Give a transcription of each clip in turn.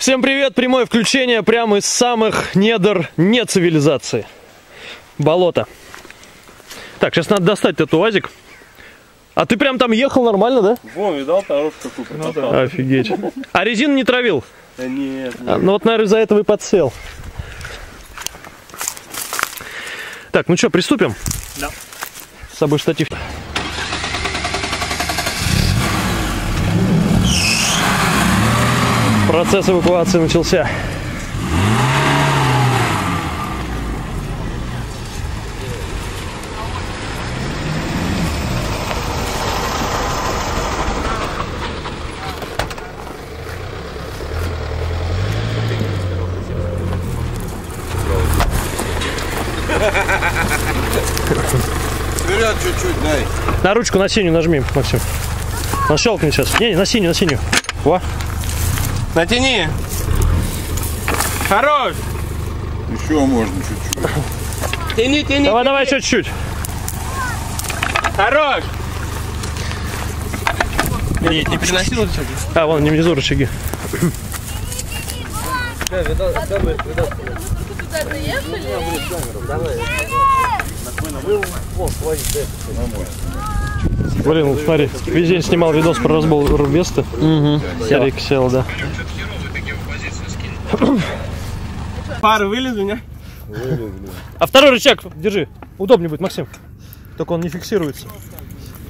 Всем привет! Прямое включение прямо из самых недр не цивилизации. Болото. Так, сейчас надо достать этот УАЗик. А ты прям там ехал нормально, да? Вон, видал, хорош какую припасал? Офигеть. А резину не травил? Да нет, А, ну вот, наверное, из-за этого и подсел. Так, ну что, приступим? Да. С собой штатив. Процесс эвакуации начался. Вперед чуть-чуть дай. На ручку на синюю нажми, Максим. Нащелкни сейчас. Не, не, на синюю, на синюю. Во. Натяни! Хорош! Еще можно чуть-чуть. Тяни, тяни! Давай, давай, еще чуть-чуть. Хорош! Не, не переноси вот сюда. А, вон, не внизу рычаги. Блин, смотри, весь день снимал видос про разбор Веста. Угу. Ярик сел, да. Пары вылезли, не? А второй рычаг держи. Удобнее будет, Максим. Только он не фиксируется.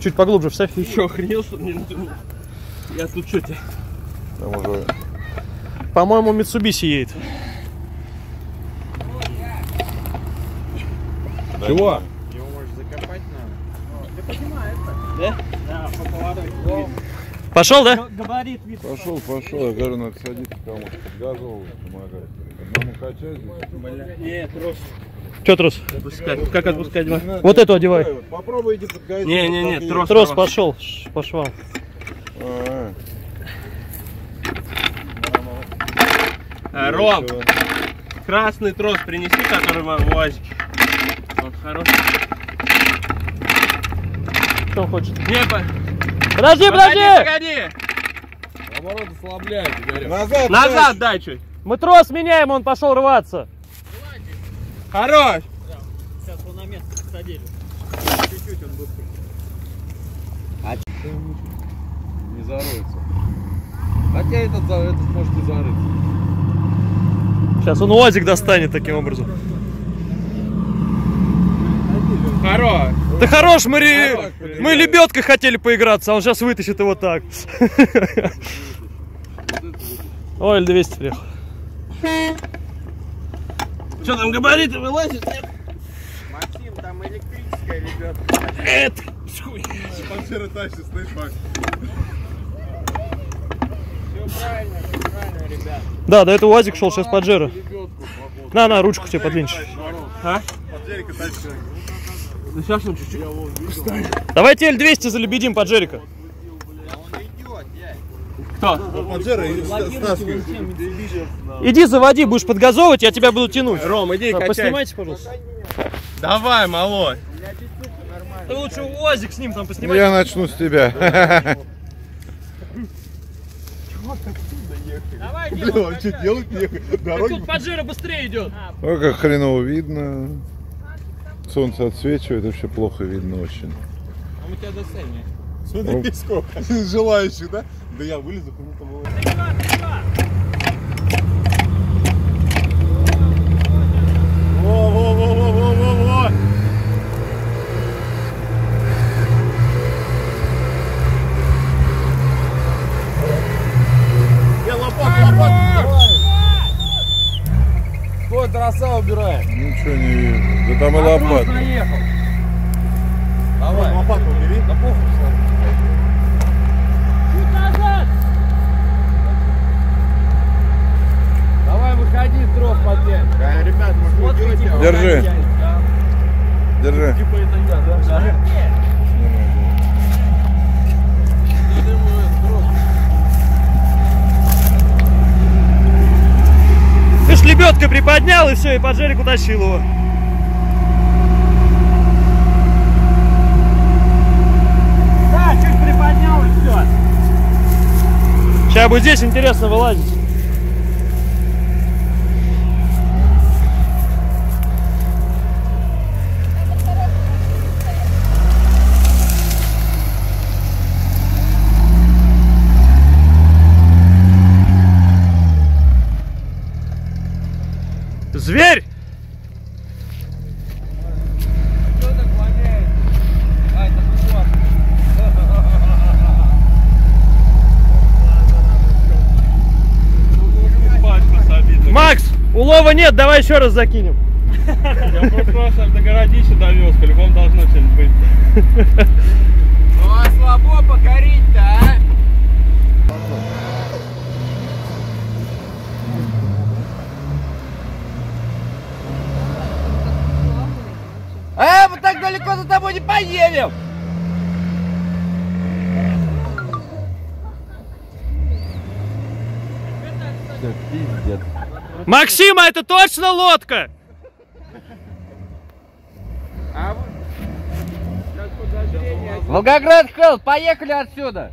Чуть поглубже вставь. Ты что, охренел, что ли? Я тут что тебе? Там уже По-моему, Mitsubishi едет. Чего? Пошел, да? Габарит вид. Пошел, пошел. Я говорю, надо садиться кому-то подгазовывать, помогать. Одному качать здесь. Нет, трос. Че трос? Отпускать. Как отпускать? Не надо, Вот эту одевай. Попробуйте подгазить. Не, не, не, трос. Трос давай. пошел, по швам. А, А, Ром, красный трос принеси, который в УАЗике. Вот, хорош. Он хочет? Не, по... Подожди, Погоди, подожди! погоди! Ослабляйте, говорю. Назад, Назад дай чуть. Мы трос меняем, он пошел рваться. Хорош! Не зароется. Хотя этот, за- этот может и зарыться. Сейчас он УАЗик достанет таким образом. Хорош! Да хорош, мы, ре- мы лебедкой хотели поиграться, а он сейчас вытащит его так. Ой, L200 приехал. Что там габариты вылазят? Нет? Максим, там электрическая лебедка. Это... Панчера тащит, стоит Макс. Все правильно, все правильно, ребят. Да, до этого УАЗик шел, сейчас Паджеро. На, на, ручку тебе подвинешь. А? Панчерика тащит. Да сейчас он чуть-чуть. Давайте L200 залебедим идет, дядь. Кто? Стаскивает. Иди заводи, будешь подгазовывать, я тебя буду тянуть. Ром, иди Так, качай. Поснимайте, пожалуйста. Давай, малой. Ты лучше УАЗик с ним там Ну, поснимай. я начну с тебя. Давай, Дима, а что делать нехуй? Дороги. Тут Паджеро быстрее идет. Ой, как хреново видно. Солнце отсвечивает, вообще плохо видно очень. а мы тебя достанем. Смотри, сколько желающих, да? Да я вылезу, кому-то было. Во-во-во-во-во-во-во! Я лопату, лопату! Стой, троса убираем. Ничего не вижу. Да там и лопата. Давай. Лопату убери. Да похуй, Чуть назад. Давай, выходи, трос поднять. Ребят, Вот хотите. Держи. Держи. Типа это я, да? Да. Ты ж лебедкой приподнял и все, и Паджерик утащил его. Да, чуть приподнял и все. Сейчас будет здесь интересно вылазить. Зверь! Макс, улова нет, давай еще раз закинем. Я просто до городища довез, по-любому должно что-нибудь быть. Максима, это точно лодка? Волгоград Хелл, поехали отсюда!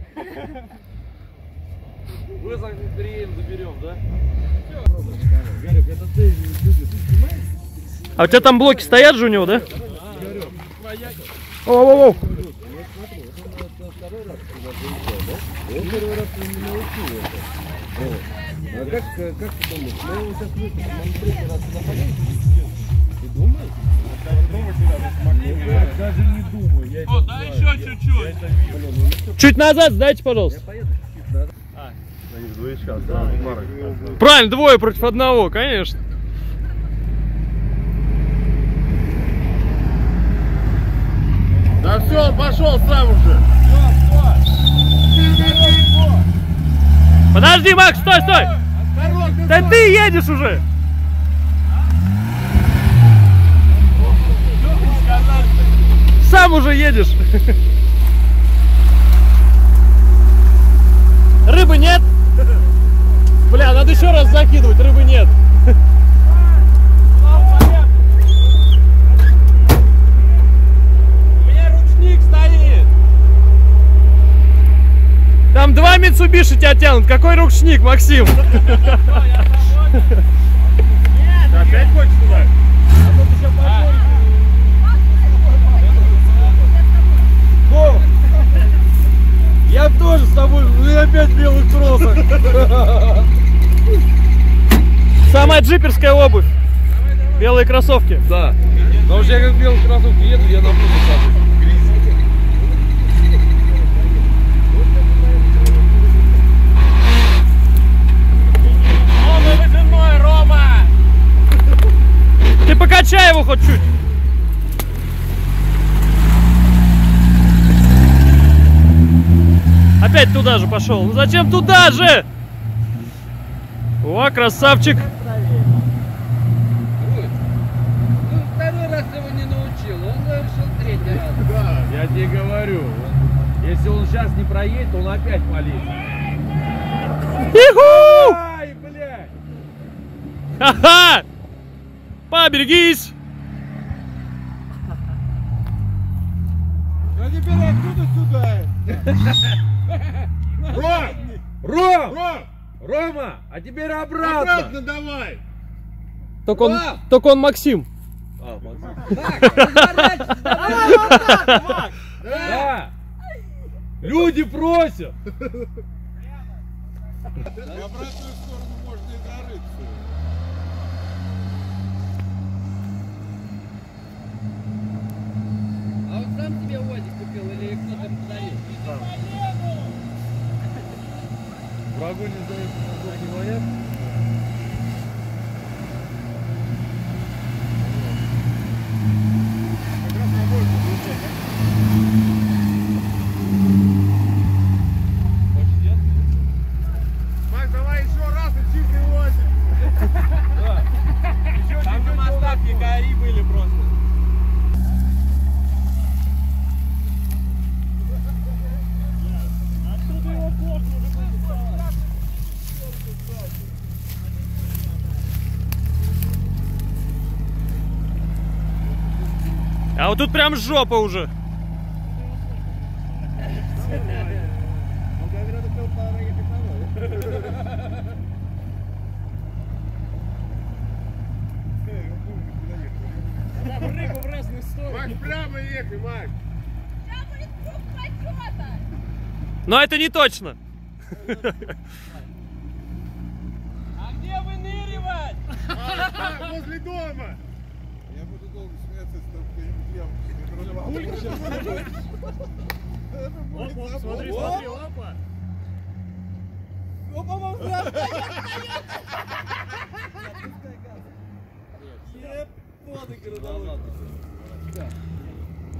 А у тебя там блоки стоят же у него, да? Оу-оу-оу. А как, как ты думаешь? Мы его сейчас выпустим, он третий раз сюда поедет? Даже не думаю, я О, да еще чуть-чуть. Чуть назад сдайте, пожалуйста. Правильно, двое против одного, конечно. Все, он пошел сам уже. Подожди, Макс, стой, стой! Да ты едешь уже! Сам уже едешь. Рыбы нет? Бля, надо еще раз закидывать, рыбы нет. У меня ручник стоит. Там два Митсубиши тебя тянут. Какой ручник, Максим? Опять хочешь туда? Я тоже с тобой, вы опять в белых тросах. Самая джиперская обувь. Белые кроссовки. Да. Потому что я как в белых кроссовках еду, я на пузо Рома! Ты покачай его хоть чуть. Опять туда же пошел. Ну зачем туда же? О, красавчик. Ну, второй раз его не научил, он решил третий раз. Я тебе говорю, если он сейчас не проедет, он опять полезет. Иху! Ха-ха! Поберегись! А теперь откуда сюда? Ром! Ром! Ром! Рома, а теперь обратно! Обратно давай! Только он, только он Максим. Да! Люди просят! А он сам себе УАЗик купил или кто-то ему подарил? Врагу не сдается, не моя. Макс, давай еще раз и чистый лозик. Там же остатки гори были просто. А вот тут прям жопа уже. Прямо ехай, Макс. Но это не точно. А где выныривать? Возле дома. Я буду долго смеяться, если там Смотри, смотри, лапа.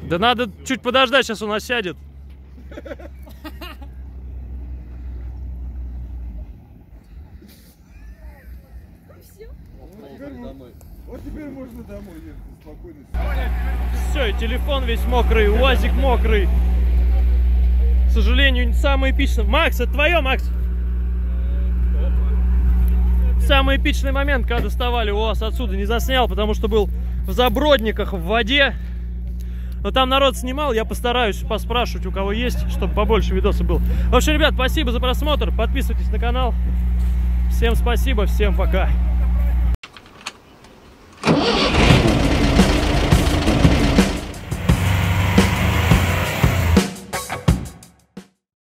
Да надо чуть подождать, сейчас он осядет. Вот теперь можно домой ехать спокойно. Все, и телефон весь мокрый, УАЗик мокрый. К сожалению, самый эпичный... Макс, это твое, Макс? Самый эпичный момент, когда доставали УАЗ отсюда, не заснял, потому что был в Забродниках в воде. Но там народ снимал, я постараюсь поспрашивать, у кого есть, чтобы побольше видосов было. В общем, ребят, спасибо за просмотр, подписывайтесь на канал. Всем спасибо, всем пока.